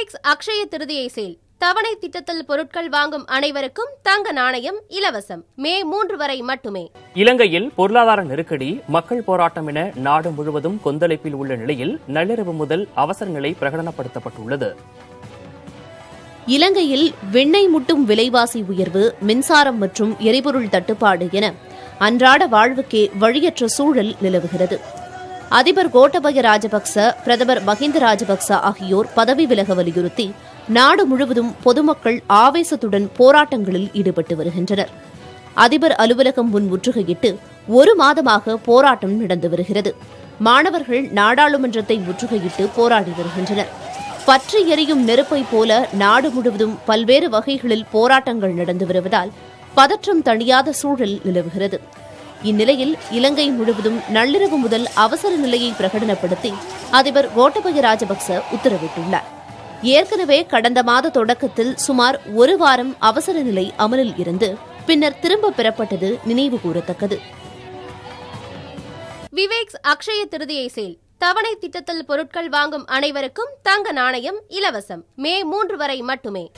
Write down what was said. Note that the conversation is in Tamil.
விவேக்ஸ் அக்ஷய திருதியை சேல் தவணை திட்டத்தில் பொருட்கள் வாங்கும் அனைவருக்கும் தங்க நாணயம் இலவசம். மே மூன்று வரை மட்டுமே. இலங்கையில் பொருளாதார நெருக்கடி மக்கள் போராட்டம் என நாடு முழுவதும் கொந்தளிப்பில் உள்ள நிலையில் நள்ளிரவு முதல் அவசர நிலை பிரகடனப்படுத்தப்பட்டுள்ளது. இலங்கையில் வெண்ணெய் முட்டும் விலைவாசி உயர்வு மின்சாரம் மற்றும் எரிபொருள் தட்டுப்பாடு என அன்றாட வாழ்வுக்கே வழியற்ற சூழல் நிலவுகிறது. அதிபர் கோட்டபய ராஜபக்ச பிரதமர் மஹிந்த ராஜபக்ச ஆகியோர் பதவி விலக வலியுறுத்தி நாடு முழுவதும் பொதுமக்கள் ஆவேசத்துடன் போராட்டங்களில் ஈடுபட்டு வருகின்றனர். அதிபர் அலுவலகம் முன் முற்றுகையிட்டு ஒரு மாதமாக போராட்டம் நடந்து வருகிறது. மாணவர்கள் நாடாளுமன்றத்தை முற்றுகையிட்டு போராடி வருகின்றனர். பற்றி எரியும் நெருப்பை போல நாடு முழுவதும் பல்வேறு வகைகளில் போராட்டங்கள் நடந்து வருவதால் பதற்றம் தணியாத சூழல் நிலவுகிறது. இந்நிலையில் இலங்கை முழுவதும் நள்ளிரவு முதல் அவசர நிலையை பிரகடனப்படுத்தி அதிபர் கோட்டபய ராஜபக்ச உத்தரவிட்டுள்ளார். ஏற்கனவே கடந்த மாத தொடக்கத்தில் சுமார் ஒரு வாரம் அவசர நிலை அமலில் இருந்து பின்னர் திரும்ப பெறப்பட்டது நினைவு கூறத்தக்கது. விவேக்ஸ் அக்ஷய திருதியை சேல். தவணை திட்டத்தில் பொருட்கள் வாங்கும் அனைவருக்கும் தங்க நாணயம் இலவசம். மே மூன்று வரை மட்டுமே.